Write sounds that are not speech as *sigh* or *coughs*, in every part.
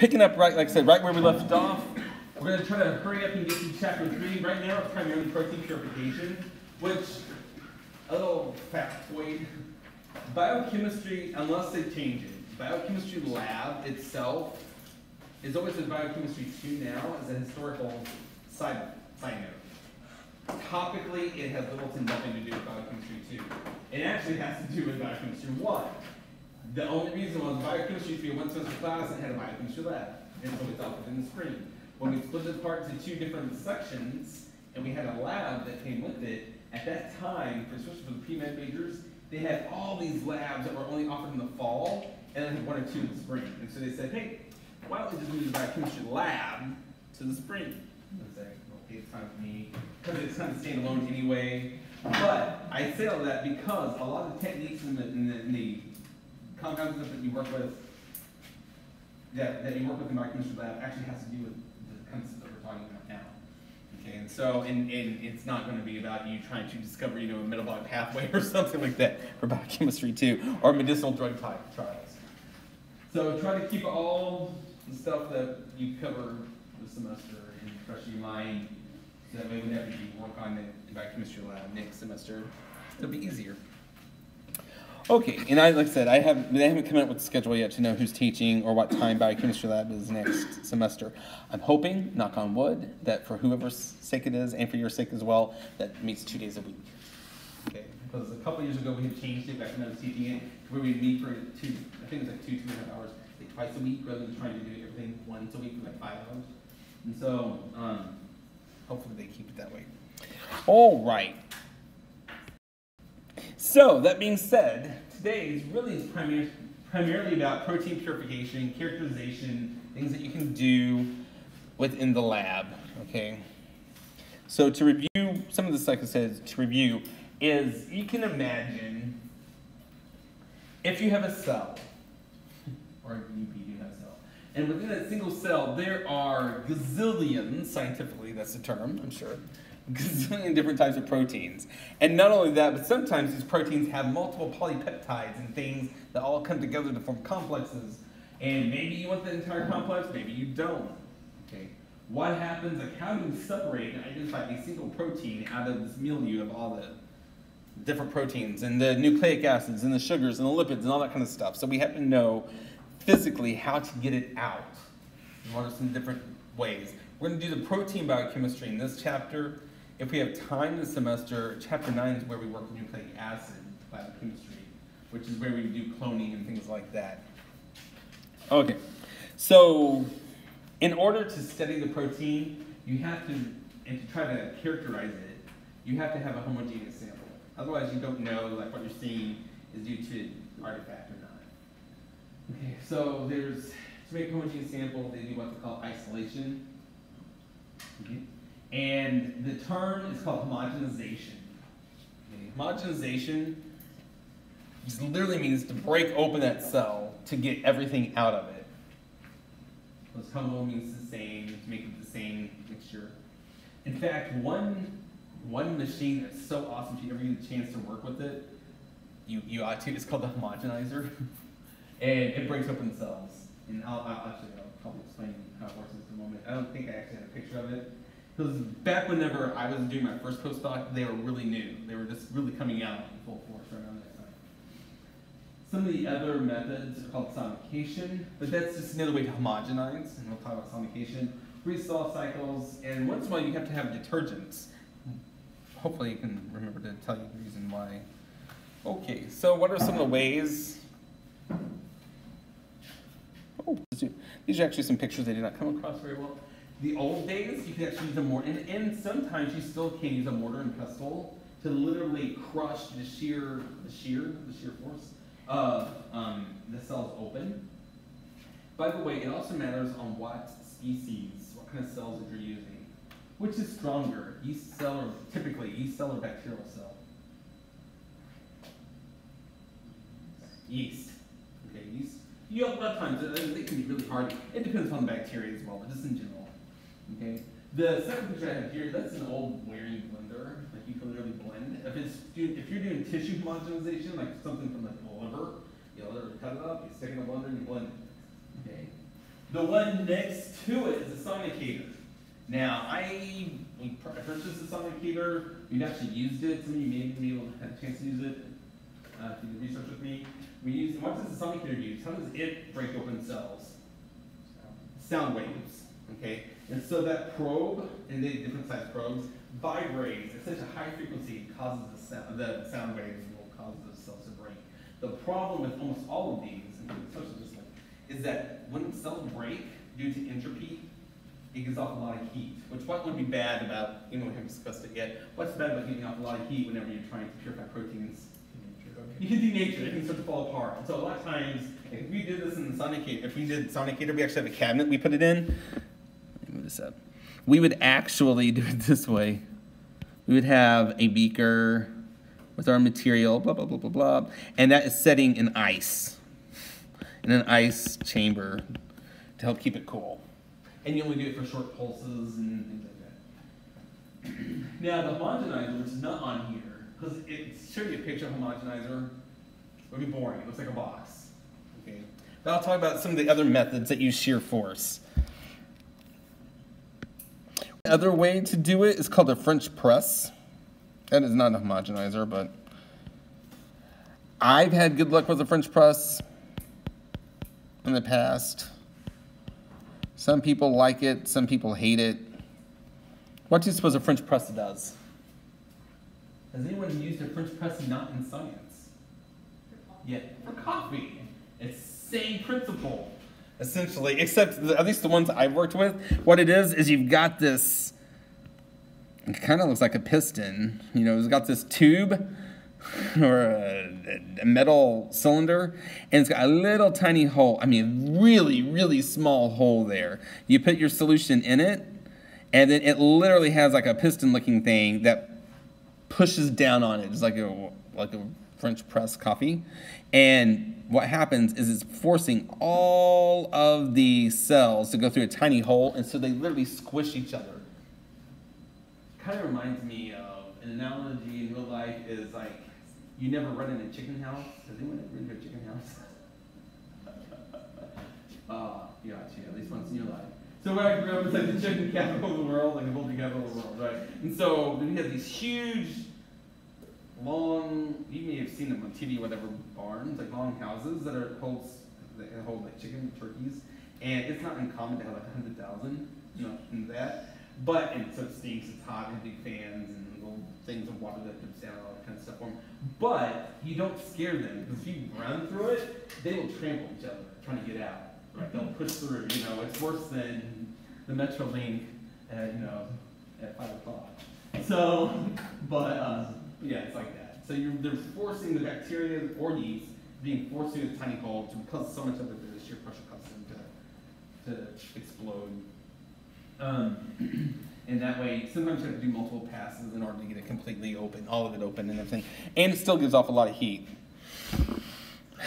picking up right, like I said, right where we left off. We're going to try to hurry up and get to chapter three. Right now, it's primarily protein purification, which a little factoid. Biochemistry, unless they change it, biochemistry lab itself is always in biochemistry two now as a historical side side note. Topically, it has little to nothing to do with biochemistry two. It actually has to do with biochemistry one. The only reason was biochemistry went to a class and had a biochemistry lab. And so we thought within the spring. When we split it apart into two different sections and we had a lab that came with it, at that time, especially for the pre-med majors, they had all these labs that were only offered in the fall and then one or two in the spring. And so they said, hey, why don't we just move the biochemistry lab to the spring? I was like, okay, it's fine with me, because it's kind of standalone anyway. But I say all that because a lot of the techniques in the, in the, in the compounds that you work with, that, that you work with in biochemistry lab actually has to do with the concept that we're talking about now. Okay, and so, and, and it's not going to be about you trying to discover, you know, a metabolic pathway *laughs* or something like that for biochemistry too, or medicinal drug type trials. So try to keep all the stuff that you cover this semester in fresh in mind, so that way whenever you work on it in biochemistry lab next semester, it'll be easier. Okay, and I, like I said, I haven't, they haven't come up with a schedule yet to know who's teaching or what time biochemistry lab is next semester. I'm hoping, knock on wood, that for whoever's sake it is, and for your sake as well, that meets two days a week. Okay, because a couple years ago we had changed it back when I was teaching it, where we meet for two, I think it's like two, two and a half hours, like twice a week, rather than trying to do everything once a week for like five hours. And so, um, hopefully they keep it that way. All right. So, that being said, today is really primar- primarily about protein purification, characterization, things that you can do within the lab, okay? So to review, some of this, like I said, to review, is you can imagine if you have a cell, or you do have a cell, and within that single cell there are gazillions, scientifically that's the term, I'm sure, different types of proteins. And not only that, but sometimes these proteins have multiple polypeptides and things that all come together to form complexes. And maybe you want the entire complex, maybe you don't. Okay. What happens, like how do we separate and identify a single protein out of this milieu of all the different proteins and the nucleic acids and the sugars and the lipids and all that kind of stuff. So we have to know physically how to get it out. what are some different ways? We're going to do the protein biochemistry in this chapter. If we have time this semester, chapter 9 is where we work with nucleic acid biochemistry, which is where we do cloning and things like that. Okay, so in order to study the protein, you have to, and to try to characterize it, you have to have a homogeneous sample. Otherwise, you don't know like what you're seeing is due to artifact or not. Okay, so there's to make a homogeneous sample, they do what they call isolation. Okay. And the term is called homogenization. Okay. Homogenization just literally means to break open that cell to get everything out of it. Because homo means the same, to make it the same mixture. In fact, one one machine that's so awesome if you ever get a chance to work with it, you, you ought to. It's called the homogenizer. *laughs* and it breaks open cells. And I'll, I'll actually I'll probably explain how it works in a moment. I don't think I actually have a picture of it. Because back whenever I was doing my first postdoc, they were really new. They were just really coming out in full force around that time. Some of the other methods are called sonication, but that's just another way to homogenize, and we'll talk about sonication. Freeze-thaw cycles, and once in a while you have to have detergents hopefully you can remember to tell you the reason why. Okay, so what are some of the ways? Oh, these are actually some pictures they did not come across very well. The old days, you could actually use a mortar, and, and sometimes you still can use a mortar and pestle to literally crush the shear, the shear, the shear force of um, the cells open. By the way, it also matters on what species, what kind of cells that you're using. Which is stronger, yeast cell or typically yeast cell or bacterial cell? Yeast. Okay, yeast. You a lot of times it, can be really hard. It depends on the bacteria as well, but just in general. Okay. The second picture I have here, that's an old Waring blender. Like you can literally blend. If it's if you're doing tissue homogenization, like something from like the liver, you know, cut it up, you stick it in a blender, and you blend it. Okay. The one next to it is a sonicator. Now, I purchased a sonicator. We've actually used it. Some of you may be able to have a chance to use it. Uh, if you did research with me, we use. What does the sonicator do? How does it break open cells? Sound waves. Okay, and so that probe, and they different size probes, vibrates at such a high frequency, it causes the sound, the sound waves will cause the cells to break. The problem with almost all of these, especially this one, is that when cells break due to entropy, it gives off a lot of heat. Which what would be bad about, you know, we haven't discussed it yet, what's bad about giving off a lot of heat whenever you're trying to purify proteins? You can denature it, it can start to fall apart. And so a lot of times, if we did this in the Sonicator, if we did Sonicator, we actually have a cabinet we put it in. Move this up. We would actually do it this way. We would have a beaker with our material, blah, blah, blah, blah, blah, and that is setting in ice, in an ice chamber to help keep it cool. And you only do it for short pulses and things like that. *clears throat* now the homogenizer, is not on here, because it show you a picture of a homogenizer, would be boring. It looks like a box. Okay. But I'll talk about some of the other methods that use shear force. Other way to do it is called a French press. That is not a homogenizer, but I've had good luck with a French press in the past. Some people like it, some people hate it. What do you suppose a French press does? Has anyone used a French press not in science? Yeah, for coffee. It's same principle, essentially, except the, at least the ones I've worked with. What it is is you've got this. It kind of looks like a piston. You know, it's got this tube *laughs* or a, a, metal cylinder, and it's got a little tiny hole. I mean, really, really small hole there. You put your solution in it, and then it literally has like a piston-looking thing that pushes down on it. It's like a like a French press coffee, and what happens is it's forcing all of the cells to go through a tiny hole, and so they literally squish each other. Kind of reminds me of an analogy in real life is like you never run in a chicken house? Has anyone ever been to a chicken house? uh, *laughs* yeah, actually, at least once in your life. So where I grew up, it's like the chicken *laughs* capital of the world, like the whole capital of the world, right? And so we have these huge, long, you may have seen them on TV, whatever, barns, like long houses that are holds that hold like chicken, turkeys, and it's not uncommon to have like a hundred thousand, you know, in that. But and so it stinks, it's hot, and big fans and little things of water that comes down, all that kind of stuff for them. But you don't scare them because if you run through it, they will trample each other trying to get out. Right? They'll push through. You know, it's worse than the Metrolink at you know at five o'clock. So, but uh, yeah, it's like that. So you're they're forcing the bacteria or yeast being forced through the tiny hole to because so much of it the shear pressure causes them to to explode. Um, *clears throat* and that way, sometimes you have to do multiple passes in order to get it completely open, all of it open and everything. And it still gives off a lot of heat.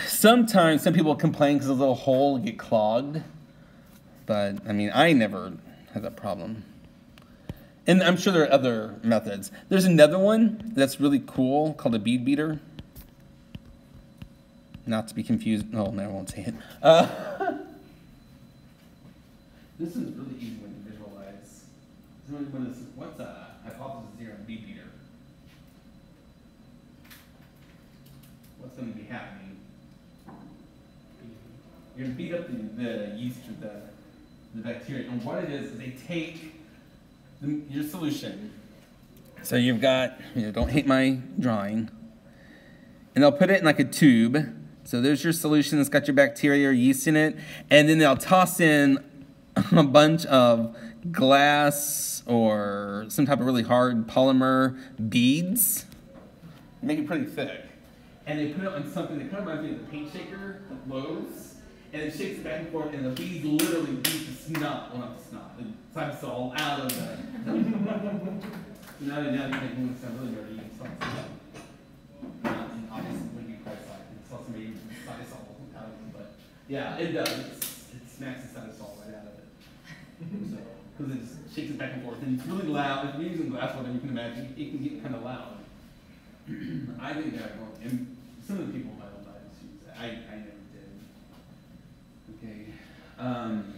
Sometimes some people complain because the little hole get clogged. But, I mean, I never had that problem. And I'm sure there are other methods. There's another one that's really cool called a bead beater. Not to be confused. Oh, no, I won't say it. Uh, *laughs* this is really easy one what is, what's a hypothesis here on bead beater? What's going to be happening? You're going to beat up the, the yeast or the, the bacteria. And what it is, is they take your solution. So you've got, you know, don't hate my drawing. And they'll put it in like a tube. So there's your solution that's got your bacteria or yeast in it. And then they'll toss in *laughs* a bunch of glass or some type of really hard polymer beads. Make it pretty thick. And they put it on something that kind of reminds me of the paint shaker, Lowe's. And it shakes it back and forth, and the bees literally beat the snot, well not the snot, the cytosol out of the. *laughs* now, now you're making it sound really dirty. Like, not obviously would be quite like it's also made cytosol out of it, but yeah, it does. It's, it smacks the cytosol right out of it. So because it just shakes it back and forth. And it's really loud. If you're using glass water, you can imagine it can get kind of loud. *clears throat* I think that and some of the people in my own lives use it. I, I never did. Okay. Um,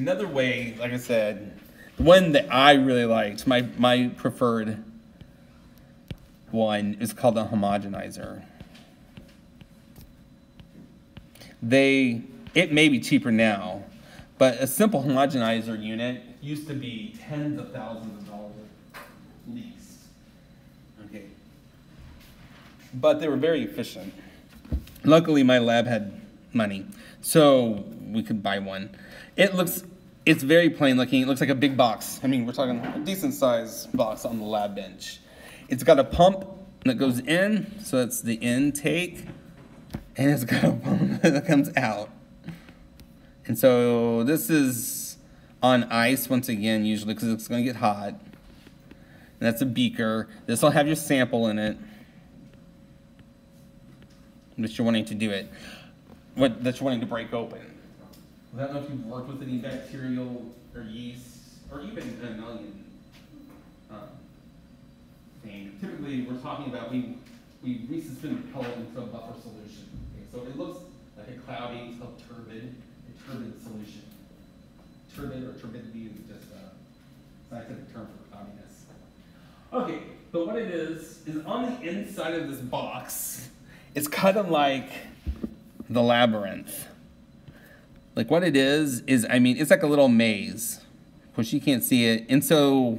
Another way, like I said, the one that I really liked, my, my preferred one is called a homogenizer. They, it may be cheaper now, but a simple homogenizer unit used to be tens of thousands of dollars least. Okay. But they were very efficient. Luckily, my lab had money, so we could buy one. It looks, it's very plain looking. It looks like a big box. I mean, we're talking a decent sized box on the lab bench. It's got a pump that goes in, so that's the intake, and it's got a pump *laughs* that comes out. And so this is on ice once again, usually because it's going to get hot. And that's a beaker. This will have your sample in it that you're wanting to do it, what that you're wanting to break open. I don't know if you've worked with any bacterial or yeast or even an onion um, thing. Typically, we're talking about we we resuspend pellet into a buffer solution. Okay, so it looks like a cloudy, it's called turbid, a turbid solution. Turbid or turbidity is just a scientific term for cloudiness. Okay, but what it is is on the inside of this box, it's kind of like the labyrinth. Like what it is, is, I mean, it's like a little maze. Of course, you can't see it. And so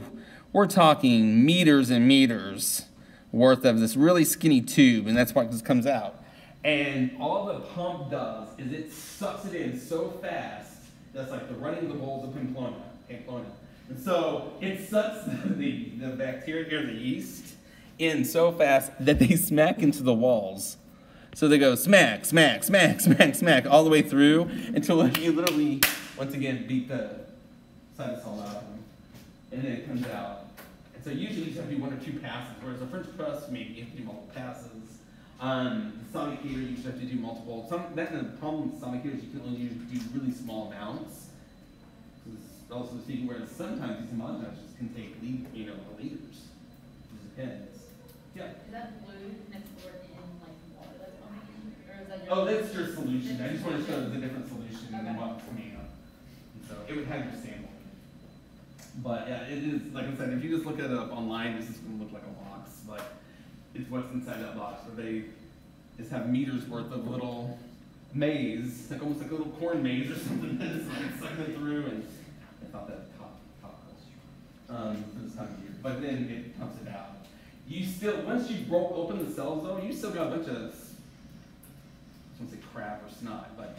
we're talking meters and meters worth of this really skinny tube, and that's what just comes out. And all the pump does is it sucks it in so fast, that's like the running of the bowls of Pamplona. Pamplona. And so it sucks *laughs* the, the bacteria or the yeast in so fast that they smack into the walls. So they go smack, smack, smack, *laughs* smack, smack, all the way through until *laughs* you literally, once again, beat the cytosol out of them. And then it comes out. And so usually you just have to do one or two passes, whereas a French press, maybe you have to do multiple passes. Um, the sonic you just have to do multiple. Some, that and the problem with sonic heaters, you can only do, really small amounts. Because Also speaking, whereas sometimes these homogenizers can take, lead, you know, liters. It depends. Yeah. Is that blue that your? Oh, that's your solution. I just want to show the different solution and Okay. what's coming up. So it would have your sample. But yeah, it is, like I said, if you just look it up online, this is going to look like a box, but it's what's inside that box. Where they just have meters worth of little maze, like almost like a little corn maze or *laughs* something that is like sucking it through. And I thought that top, top um, for this time of year. But then it pumps it out. You still, once you broke open the cells though, you still got a bunch of say crap or snot, but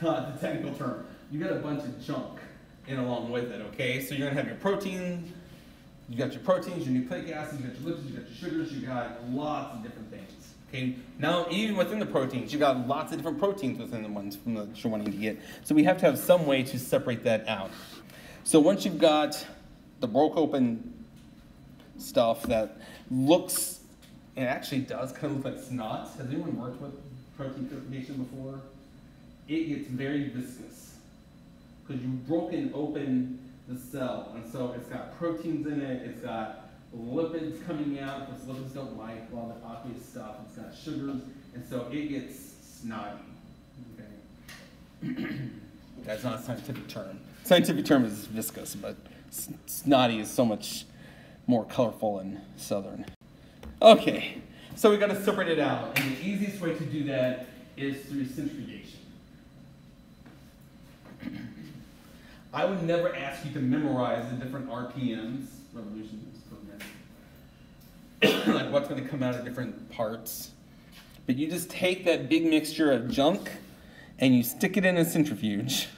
the, *laughs* uh, the technical term. You got a bunch of junk in along with it, okay? So you're gonna have your protein, you got your proteins, your nucleic acids, you got your lipids, you got your sugars, you got lots of different things. Okay, now even within the proteins, you got lots of different proteins within the ones from the, that you're wanting to get. So we have to have some way to separate that out. So once you've got the broke open stuff that looks, it actually does kind of look like snot. Has anyone worked with protein purification before? It gets very viscous because you've broken open the cell, and so it's got proteins in it. It's got lipids coming out, because lipids don't like a lot of the aqueous stuff. It's got sugars, and so it gets snotty. Okay. *clears throat* That's not a scientific term. Scientific term is viscous, but snotty is so much more colorful and southern. Okay, so we've got to separate it out, and the easiest way to do that is through centrifugation. I would never ask you to memorize the different RPMs, revolutions per *coughs* minute, like what's going to come out of different parts. But you just take that big mixture of junk and you stick it in a centrifuge.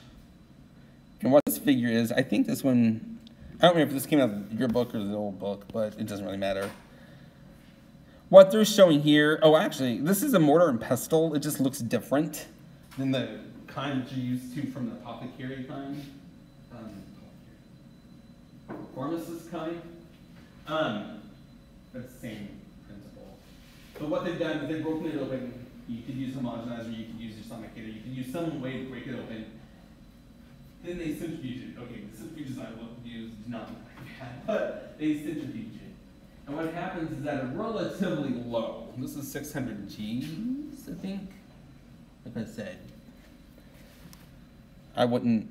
And what this figure is, I think this one, I don't remember if this came out of your book or the old book, but it doesn't really matter. What they're showing here, oh, actually, this is a mortar and pestle. It just looks different than the kind that you're used to from the apothecary kind. Um, pharmacist kind. Um, but it's the same principle. But what they've done is they've broken it open. You could use homogenizer, you could use your heater, you could use some way to break it open. Then they centrifuge it. Okay, the centrifuges I look use do not like that, *laughs* but they centrifuge it. And what happens is at a relatively low, this is 600 G's, I think. Like I said, I wouldn't,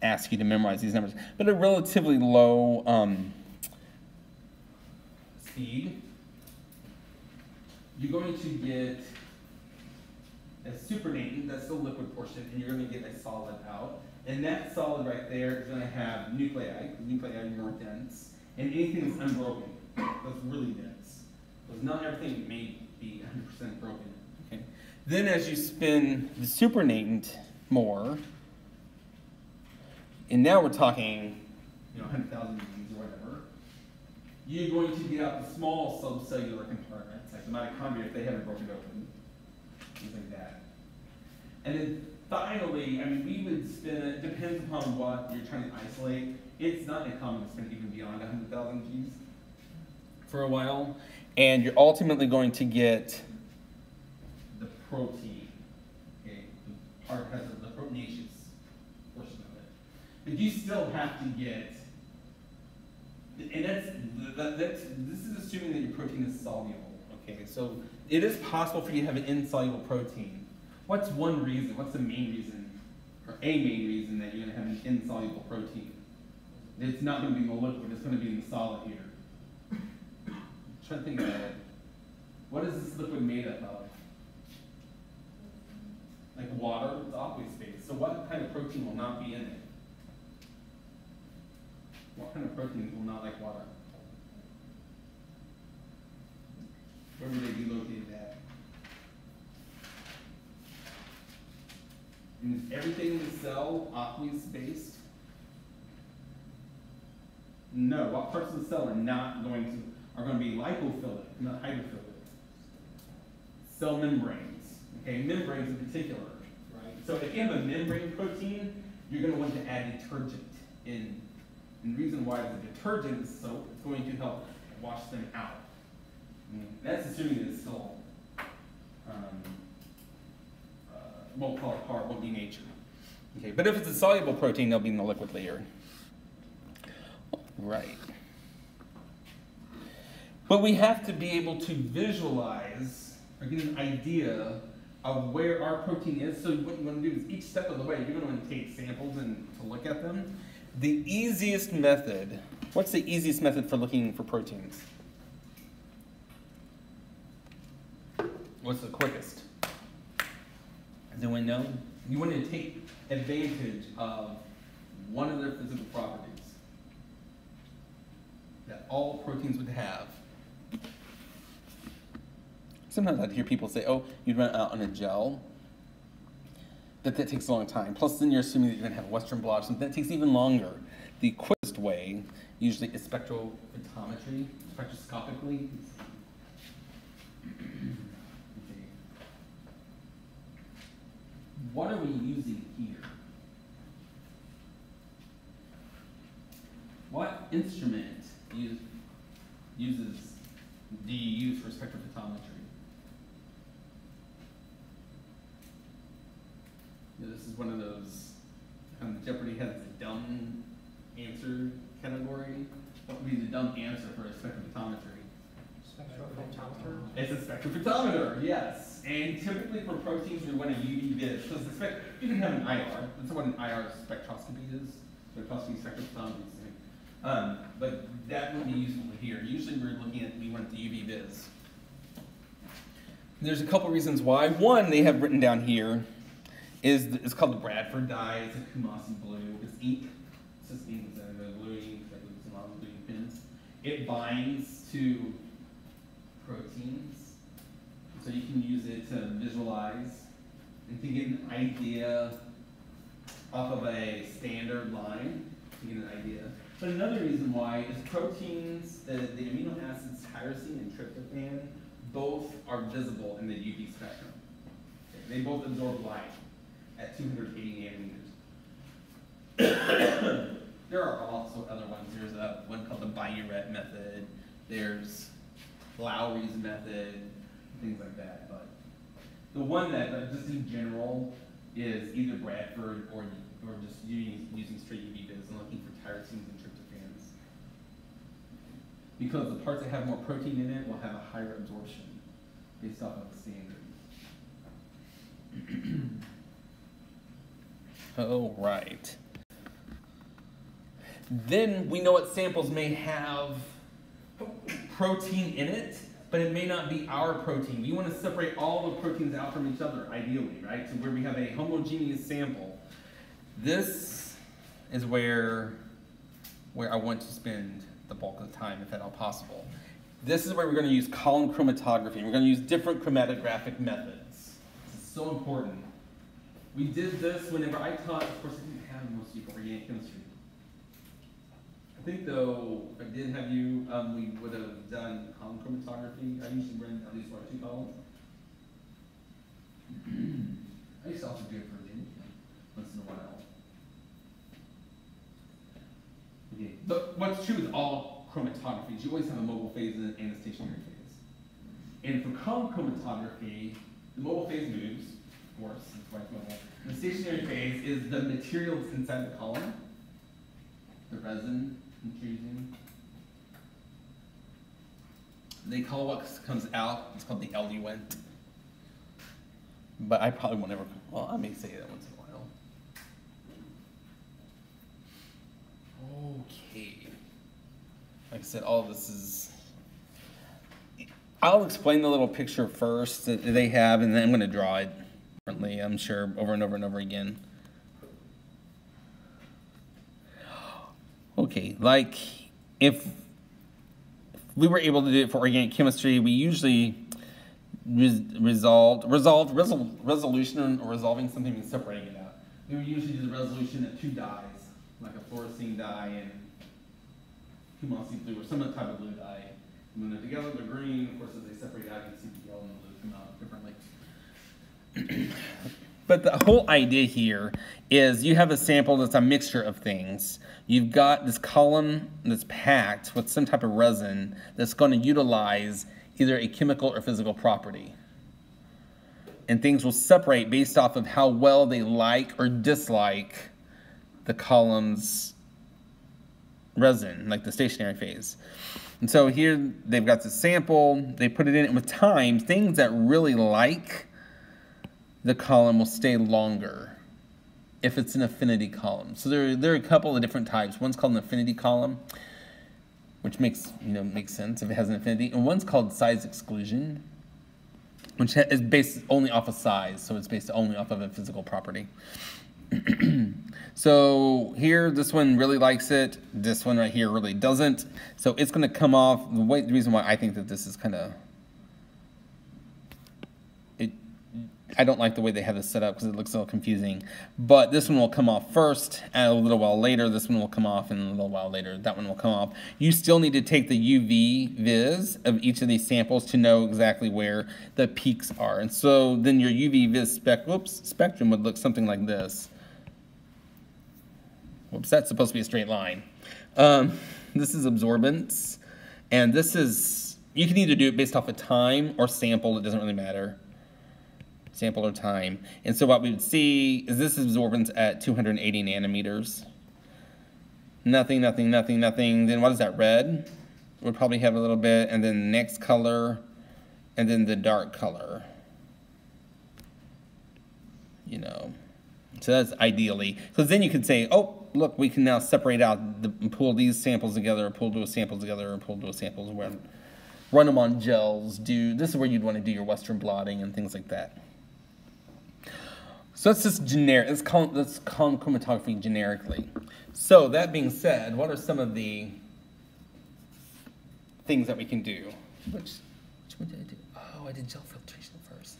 ask you to memorize these numbers, but a relatively low um, speed. You're going to get a supernatant, that's the liquid portion, and you're going to get a solid out. And that solid right there is going to have nuclei. Nuclei are more dense, and anything that's unbroken, that's really dense. Because not everything may be 100% broken. Okay. Then as you spin the supernatant more, and now we're talking, you know, 100,000 G's or whatever, you're going to get out the small subcellular compartments, like the mitochondria if they haven't broken open, things like that. And then finally, I mean, we would spin it, depends upon what you're trying to isolate. It's not uncommon to spin even beyond 100,000 G's for a while. And you're ultimately going to get the protein. Okay, the part has the proteinaceous portion of it. But you still have to get, and that's, that, that's this is assuming that your protein is soluble. Okay, so it is possible for you to have an insoluble protein. What's one reason? What's the main reason, or a main reason that you're going to have an insoluble protein? It's not going to be liquid. It's going to be in the solid here. Try to think about it. What is this liquid made up of? Like water, it's aqueous phase. So what kind of protein will not be in it? What kind of protein will not like water? Where would they be located at? And is everything in the cell aqueous based? No. What parts of the cell are not going to are going to be lipophilic, not hydrophilic? Cell membranes. Okay, membranes in particular. Right. So if you have a membrane protein, you're going to want to add detergent in. And the reason why is the detergent is soap. It's going to help wash them out. Mm, That's assuming that it's still, um, uh, won't fall apart, won't be nature. Okay, but if it's a soluble protein, they'll be in the liquid layer. Right. But we have to be able to visualize or get an idea of where our protein is. So what you want to do is each step of the way, you're going to to take samples and to look at them. The easiest method, what's the easiest method for looking for proteins? What's the quickest? Does anyone know? You want to take advantage of one of their physical properties that all proteins would have. Sometimes I'd hear people say, oh, you'd run out on a gel. That that takes a long time. Plus, then you're assuming that you're going to have Western blot something. That takes even longer. The quickest way, usually, is spectrophotometry, spectroscopically. *clears throat* What are we using here? What instrument use, uses do you use for spectrophotometry? Yeah, this is one of those, um, Jeopardy has the dumb answer category. What would be the dumb answer for a spectrophotometry? Spectrophotometer? It's a spectrophotometer, yes. And typically for proteins, we want a UV vis. Because the spec, you can have an IR. That's what an IR spectroscopy is. Spectroscopy, spectrophotometry, is. Um, but that would be useful here. Usually we're looking at, we want the UV vis. There's a couple reasons why. One, they have written down here, is it's called the Bradford dye. It's a Coomassie blue. It's ink. It's just ink. It's a blue ink, like some blue pins. It binds to proteins, so you can use it to visualize and to get an idea off of a standard line to get an idea. But another reason why is proteins, the, the amino acids tyrosine and tryptophan, both are visible in the UV spectrum. They both absorb light at 280 nanometers. there are also other ones. There's a one called the Biuret method. There's Lowry's method, things like that. But the one that, uh, just in general, is either Bradford or or just using, using straight UV vis and looking for tyrosines and tryptophans. Because the parts that have more protein in it will have a higher absorption based off of the standard. *clears throat* oh, right. then we know what samples may have protein in it, but it may not be our protein. We want to separate all the proteins out from each other, ideally, right? So where we have a homogeneous sample. This is where, where I want to spend the bulk of the time, if at all possible. This is where we're going to use column chromatography. We're going to use different chromatographic methods. Is so important. We did this whenever I taught, of course I didn't have most people organic chemistry. I think though, if I did have you, um, we would have done column chromatography. I usually run at least one or two columns. *clears throat* I used to also do it for Virginia once in a while. Okay. But what's true with all chromatographies, you always have a mobile phase and a stationary phase. And for column chromatography, the mobile phase moves, why. The stationary phase is the material that's inside the column, the resin choosing. They call what comes out, it's called the eluent. But I probably won't ever, well, I may say that once in a while. Okay. Like I said, all this is. I'll explain the little picture first that they have, and then I'm going to draw it differently, I'm sure, over and over and over again. *gasps* Okay, like if we were able to do it for organic chemistry, we usually res resolved, resolved resol resolution or resolving something and separating it out. We would usually do the resolution at two dyes, like a fluorescein dye and Coomassie blue or some other type of blue dye. And when they're together, they're green. Of course, as they separate out, you can see the yellow and the blue come out differently. *clears throat* but the whole idea here is you have a sample that's a mixture of things. You've got this column that's packed with some type of resin that's going to utilize either a chemical or physical property. And things will separate based off of how well they like or dislike the column's resin, like the stationary phase. And so here they've got the sample, they put it in, and with time, things that really like the column will stay longer if it's an affinity column. So there, there are a couple of different types. One's called an affinity column, which makes, you know, makes sense if it has an affinity. And one's called size exclusion, which is based only off of size. So it's based only off of a physical property. *clears throat* so here, this one really likes it. This one right here really doesn't. So it's going to come off. The, way, the reason why I think that this is kind of I don't like the way they have this set up because it looks a little confusing. But this one will come off first, and a little while later, this one will come off, and a little while later, that one will come off. You still need to take the UV vis of each of these samples to know exactly where the peaks are. And so then your UV vis spec whoops, spectrum would look something like this. Whoops, that's supposed to be a straight line. Um, this is absorbance, and this is, you can either do it based off of time or sample, it doesn't really matter sample or time. And so what we would see is this absorbance at 280 nanometers. Nothing, nothing, nothing, nothing. Then what is that, red? We'll probably have a little bit, and then the next color, and then the dark color. You know, so that's ideally. Because then you could say, oh, look, we can now separate out, the, pull these samples together, pull those samples together, or pull those samples, where, run them on gels, do, this is where you'd want to do your Western blotting and things like that. So that's just generic. Let's call, let's call chromatography generically. So that being said, what are some of the things that we can do? Which, which one did I do? Oh, I did gel filtration first.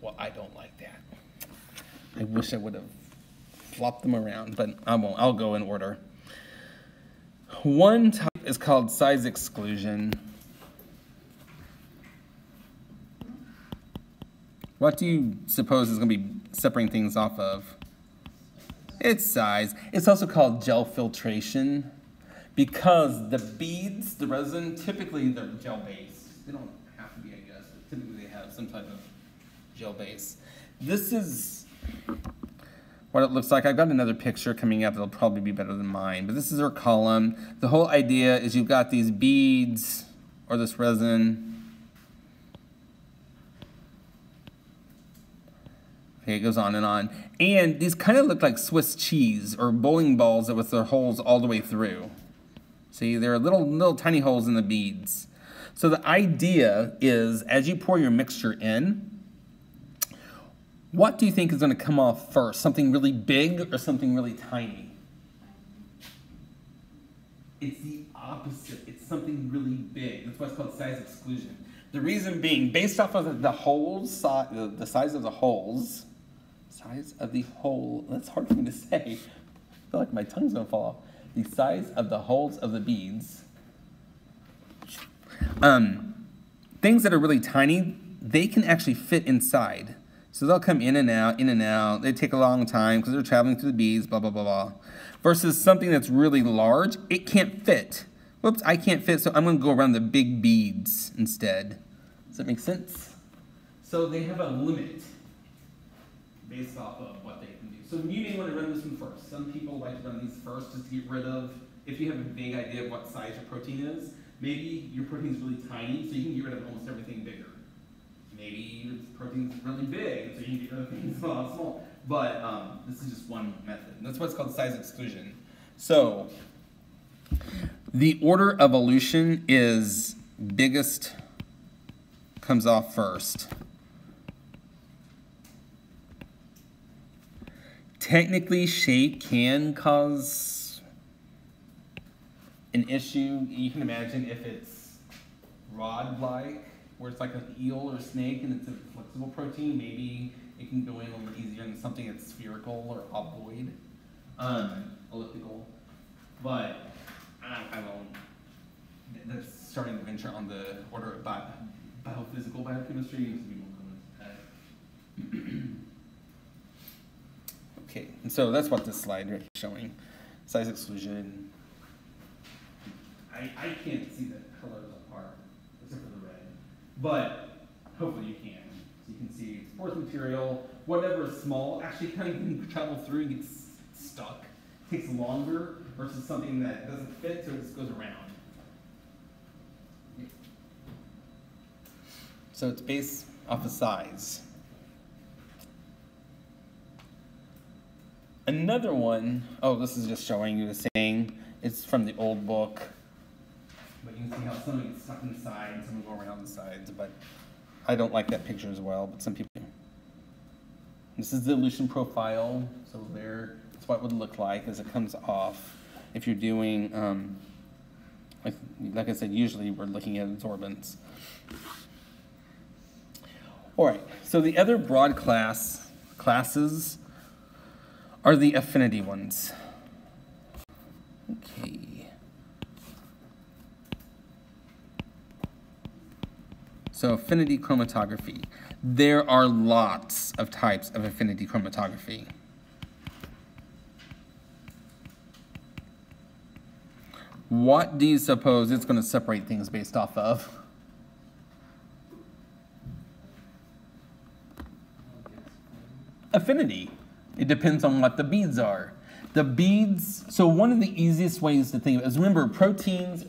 Well, I don't like that. I wish I would have flopped them around, but I won't. I'll go in order. One type is called size exclusion. What do you suppose is going to be separating things off of? Its size. It's also called gel filtration because the beads, the resin, typically they're gel based. They don't have to be, I guess, but typically they have some type of gel base. This is what it looks like. I've got another picture coming up that'll probably be better than mine, but this is our column. The whole idea is you've got these beads or this resin It goes on and on. And these kind of look like Swiss cheese or bowling balls with their holes all the way through. See, there are little, little tiny holes in the beads. So the idea is as you pour your mixture in, what do you think is going to come off first? Something really big or something really tiny? It's the opposite. It's something really big. That's why it's called size exclusion. The reason being, based off of the holes, the size of the holes, size of the hole, that's hard for me to say. I feel like my tongue's gonna fall off. The size of the holes of the beads. Um, things that are really tiny, they can actually fit inside. So they'll come in and out, in and out. They take a long time because they're traveling through the beads, blah, blah, blah, blah. Versus something that's really large, it can't fit. Whoops, I can't fit, so I'm to go around the big beads instead. Does that make sense? So they have a limit based off of what they can do. So you may want to run this one first. Some people like to run these first just to get rid of, if you have a vague idea of what size your protein is, maybe your protein is really tiny, so you can get rid of almost everything bigger. Maybe your protein's really big, so you can get rid of things *laughs* lot small. But um, this is just one method. That's what's called size exclusion. So the order of elution is biggest comes off first. Technically, shape can cause an issue. You can imagine if it's rod-like, where it's like an eel or snake and it's a flexible protein, maybe it can go in a little easier than something that's spherical or ovoid, um, elliptical. But I, I won't. That's starting to venture on the order of bio, biophysical biochemistry, *clears throat* so we won't go into that. Okay, and so that's what this slide is showing. Size exclusion. I, I can't see the colors apart, except for the red. But hopefully you can. So you can see sports material, whatever is small, actually kind of can travel through and gets stuck. Takes longer versus something that doesn't fit, so it just goes around. So it's based off of size. Another one, oh, this is just showing you the saying. It's from the old book. But you can see how some get stuck inside and some go around the sides. But I don't like that picture as well, but some people do. This is the elution profile. So there, that's what it would look like as it comes off. If you're doing, um, like, like I said, usually we're looking at absorbance. All right, so the other broad class classes are the affinity ones. Okay. So affinity chromatography. There are lots of types of affinity chromatography. What do you suppose it's going to separate things based off of? Affinity. It depends on what the beads are. The beads, so one of the easiest ways to think of it is remember proteins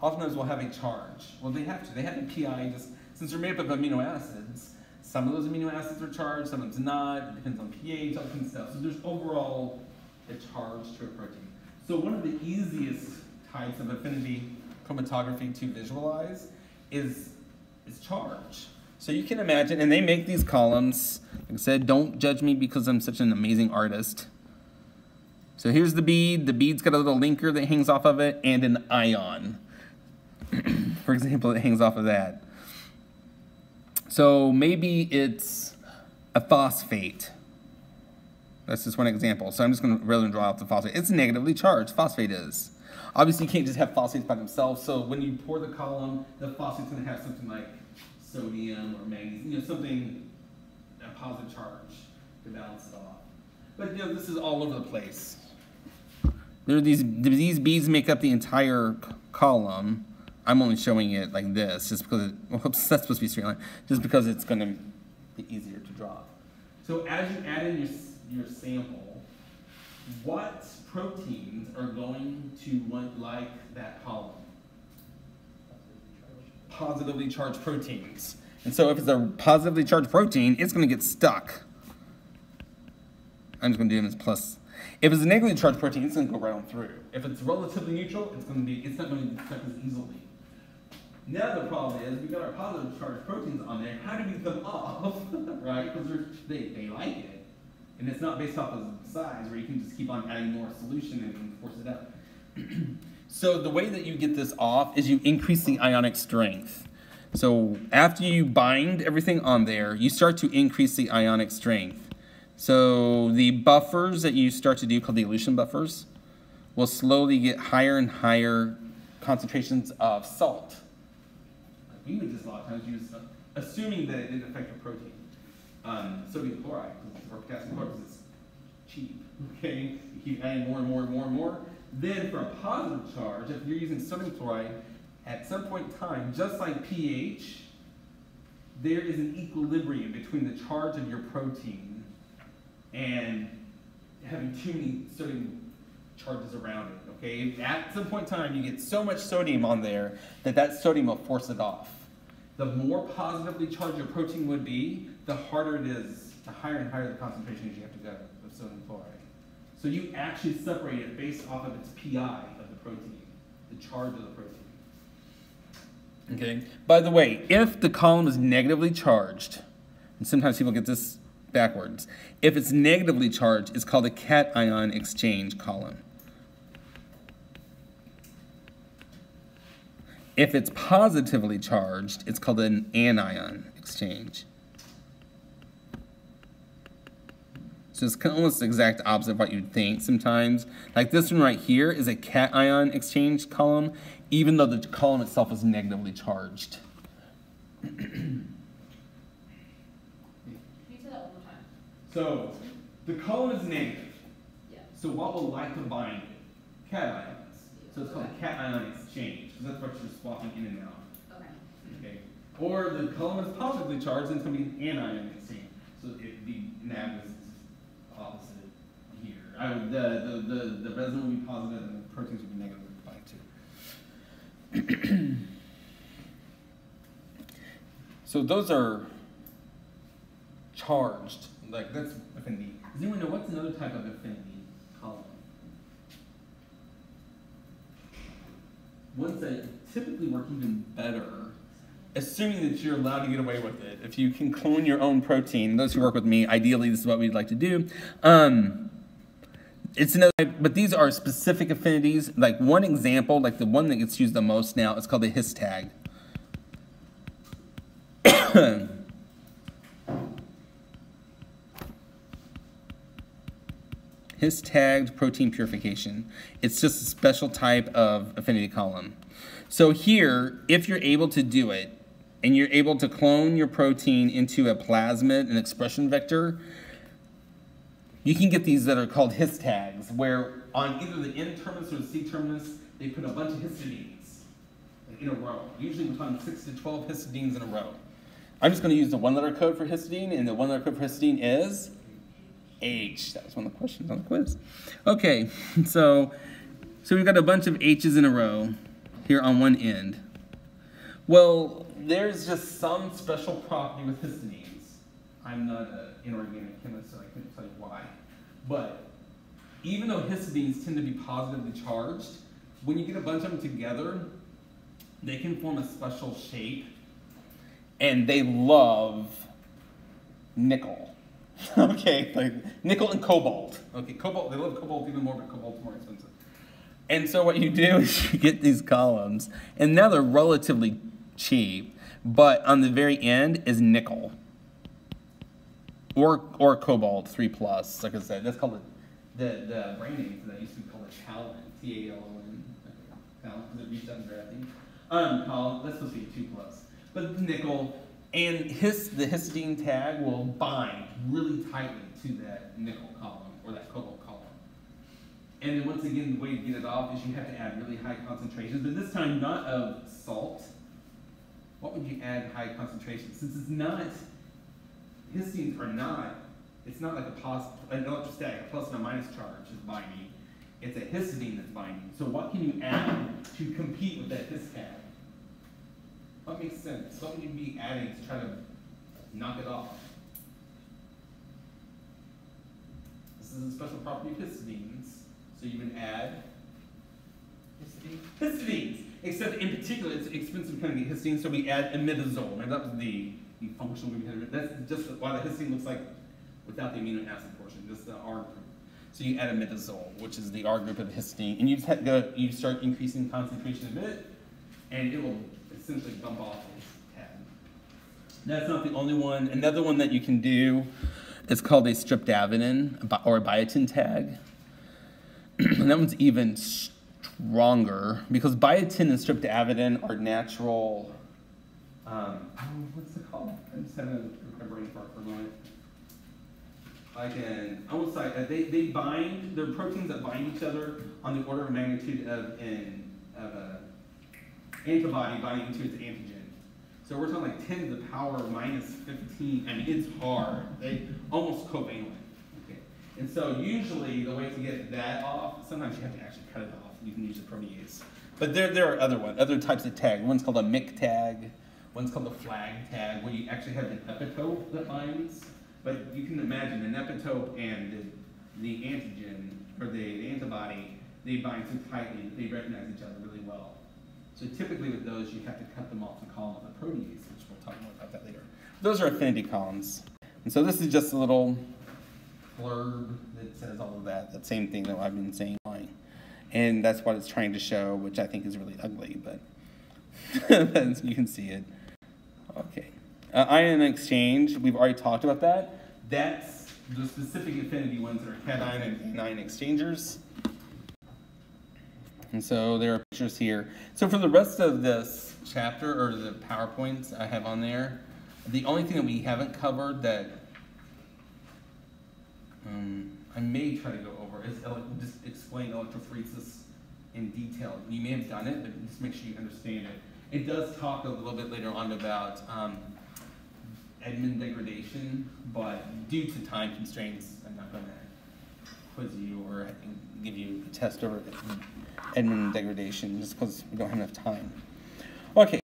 oftentimes will have a charge. Well, they have to. They have a PI just since they're made up of amino acids. Some of those amino acids are charged, some of them's not. It depends on pH, all kinds of stuff. So there's overall a charge to a protein. So one of the easiest types of affinity chromatography to visualize is is charge. So you can imagine, and they make these columns. Like I said, don't judge me because I'm such an amazing artist. So here's the bead. The bead's got a little linker that hangs off of it and an ion. *clears throat* For example, it hangs off of that. So maybe it's a phosphate. That's just one example. So I'm just going to rather draw out the phosphate. It's negatively charged, phosphate is. Obviously, you can't just have phosphates by themselves. So when you pour the column, the phosphate's going to have something like sodium or magnesium, you know, something, a positive charge to balance it off. But you know, this is all over the place. There are these, these beads make up the entire column. I'm only showing it like this, just because, it, *laughs* well, that's supposed to be straight line, just because it's going to be easier to draw. So as you add in your, your sample, what proteins are going to want like that column? Positively charged proteins. And so if it's a positively charged protein, it's going to get stuck. I'm just gonna do them as plus. If it's a negatively charged protein, it's gonna go right on through. If it's relatively neutral, it's gonna be, it's not gonna get stuck as easily. Now the problem is, we've got our positive charged proteins on there, how do we get them off, *laughs* right? Because they, they like it. And it's not based off of size, where you can just keep on adding more solution and force it out. *clears throat* so the way that you get this off is you increase the ionic strength. So after you bind everything on there, you start to increase the ionic strength. So the buffers that you start to do, called the elution buffers, will slowly get higher and higher concentrations of salt. We would just a lot of times use, uh, assuming that it didn't affect your protein, um, sodium chloride or potassium chloride because it's cheap. *laughs* Okay, you keep adding more and more and more and more. Then for a positive charge, if you're using sodium chloride, at some point in time, just like pH, there is an equilibrium between the charge of your protein and having too many sodium charges around it. Okay, at some point in time, you get so much sodium on there that that sodium will force it off. The more positively charged your protein would be, the harder it is, the higher and higher the concentrations you have to go of sodium chloride. So you actually separate it based off of its PI of the protein, the charge of the protein. Okay. By the way, if the column is negatively charged, and sometimes people get this backwards, if it's negatively charged, it's called a cation exchange column. If it's positively charged, it's called an anion exchange. So it's almost the exact opposite of what you'd think sometimes. Like this one right here is a cation exchange column, even though the column itself is negatively charged. Can you say that one more time? So the column is negative. Yeah. So what will like to bind it? Cations. So it's called a cation exchange, because that's what you're swapping in and out. Okay. Okay. Or the column is positively charged, and it's going to be an anion exchange. So it'd be nav is opposite here. I would, the, the, the, the resin would be positive, and the proteins would be negatively bind to. so those are charged. Like that's affinity. Does anyone know what's another type of affinity column? Ones that typically work even better, assuming that you're allowed to get away with it. If you can clone your own protein, those who work with me, ideally this is what we'd like to do. Um, it's another, but these are specific affinities. Like one example, like the one that gets used the most now, is called the his tag. *coughs* his tagged protein purification. It's just a special type of affinity column. So here, if you're able to do it, and you're able to clone your protein into a plasmid, an expression vector, you can get these that are called his tags, where on either the N terminus or the C terminus, they put a bunch of histidines in a row. Usually we're talking 6 to 12 histidines in a row. I'm just going to use the one letter code for histidine, and the one letter code for histidine is H. That was one of the questions on the quiz. Okay, *laughs* so, so we've got a bunch of H's in a row here on one end. Well, there's just some special property with histidines. I'm not an inorganic chemist, so I couldn't tell you why. But even though histidines tend to be positively charged, when you get a bunch of them together, they can form a special shape, and they love nickel. *laughs* okay, like nickel and cobalt. Okay, cobalt, they love cobalt even more, but cobalt's more expensive. And so what you do is *laughs* you get these columns, and now they're relatively cheap, but on the very end is nickel. Or, or cobalt 3 plus, like I said, that's called the, the, the brand name for that used to be called a Talon, T-A-L-O-N, Talon, because it reached out and grabbed me. Um, column, that's supposed to be 2 plus. But nickel, and his, the histidine tag will bind really tightly to that nickel column or that cobalt column. And then once again, the way to get it off is you have to add really high concentrations, but this time not of salt. What would you add high concentrations? Since it's not, histidines are not, it's not like a positive, an electrostatic, a plus and a minus charge is binding. It's a histidine that's binding. So what can you add to compete with that his tag? What makes sense? What would you be adding to try to knock it off? This is a special property of histidines. So you would add histidine. histidines. Except in particular, it's expensive kind of get histidine, so we add imidazole. Remember that was the, the functional group. That's just why the histidine looks like without the amino acid portion, just the R group. So you add imidazole, which is the R group of histidine, and you just go, you start increasing concentration of it, and it will essentially bump off this tab. That's not the only one. Another one that you can do is called a streptavidin or a biotin tag. and *clears throat* that one's even stronger because biotin and streptavidin are natural. Um, what's it called? I'm just having a, brain fart for a moment. I can almost like uh, they, they bind. They're proteins that bind each other on the order of magnitude of an of antibody binding to its antigen. So we're talking like 10 to the power minus 15. I mean, it's hard. They almost covalent. Okay. And so usually the way to get that off, sometimes you have to actually cut it off. You can use a protease. But there, there are other ones, other types of tag. One's called a Myc tag. One's called a flag tag, where you actually have an epitope that binds. But you can imagine an epitope and the, the antigen, or the, the antibody, they bind so tightly that they recognize each other really well. So typically with those, you have to cut them off to call them a protease, which we'll talk more about that later. Those are affinity columns. And so this is just a little blurb that says all of that, that same thing that I've been saying. And that's what it's trying to show, which I think is really ugly, but *laughs* you can see it. Okay. Uh, ion exchange, we've already talked about that. That's the specific affinity ones that are cation and anion exchangers. And so there are pictures here. So for the rest of this chapter, or the PowerPoints I have on there, the only thing that we haven't covered that um, I may try to go is just explain electrophoresis in detail. You may have done it, but just make sure you understand it. It does talk a little bit later on about um, degradation, but due to time constraints, I'm not going to quiz you or give you a test over Edman degradation just because we don't have enough time. Okay,